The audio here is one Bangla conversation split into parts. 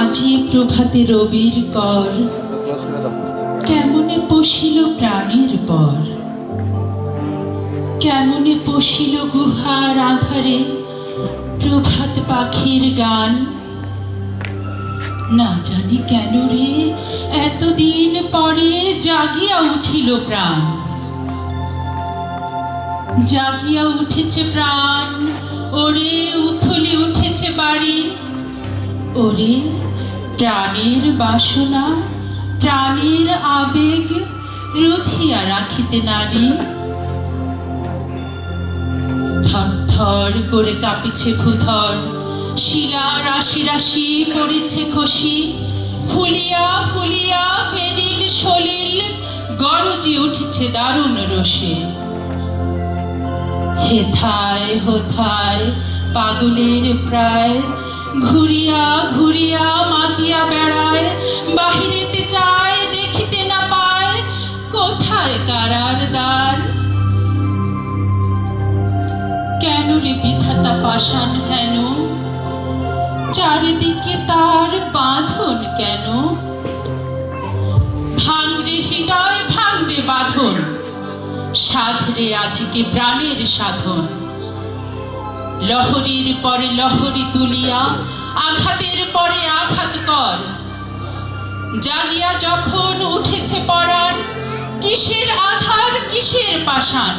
আজি প্রভাতে রবির কর। কেমনে পশিল প্রাণের পর? কেমনে পশিল গুহার আধারে প্রভাত পাখির গান? না জানি কেন রে, এতদিন পরে জাগিয়া উঠিল প্রাণ। জাগিয়া উঠেছে প্রাণ, ওরে উথলে উঠেছে বাড়ি। ওরে প্রাণের বাসনা, প্রাণের আবেগ রুধিয়া রাখিতে নারী। থর করে কাঁপিছে ভূধর শিলা রাশি রাশি পড়েছে খসি। ফুলিয়া ফুলিয়া ফেনিল সলিল, গরজি উঠেছে দারুণ রসে। হেথায়, হোথায় পাগলের প্রায় ঘুরিয়া ঘুরিয়া মাতিয়া বেড়ায়, বাহিরেতে চায়, দেখিতে না পায়, কোথায় কারার দ্বার? কেন রে বিধাতা পাষাণ হেন? চারিদিকে তার বাঁধন কেন? ভাঙরে হৃদয়, ভাঙরে বাঁধন, সাধরে আজকে প্রাণের সাধন। লহরীর পরে লহরী তুলিয়া, আঘাতের পরে আঘাত কর। জাগিয়া যখন উঠেছে পরাণ, কিসের আধার, কিসের পাষাণ?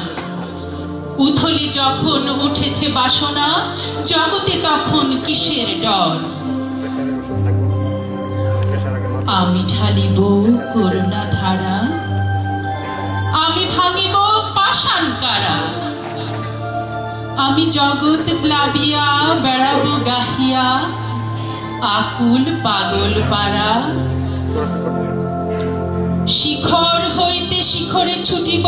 উথলি যখন উঠেছে বাসনা, জগতে তখন কিসের ডর? আমি ঢালিব করুণা ধারা আমি ভাঙিব পাষাণ কারা? আমি জগৎ প্লাবিয়া বেড়াবো গাহিয়া আকুল পাগল পাড়া। শিখর হইতে শিখরে ছুটিব